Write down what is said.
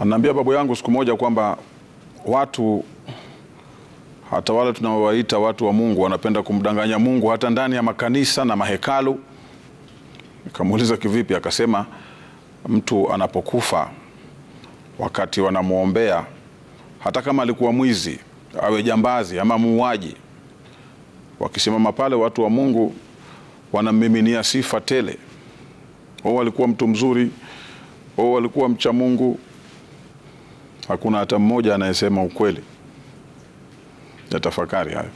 Anaambia babu yangu siku moja kwamba watu hata wale tunaowaita watu wa Mungu wanapenda kumdanganya Mungu hata ndani ya makanisa na mahekalu. Nikamuuliza kivipi? Akasema mtu anapokufa, wakati wanamwombea, hata kama alikuwa mwizi, awe jambazi ama muuaji, wakisimama pale watu wa Mungu wanammiminia sifa tele. O, alikuwa mtu mzuri, o, alikuwa mcha Mungu. Hakuna hata mmoja anayesema ukweli. Ya tafakari hayo.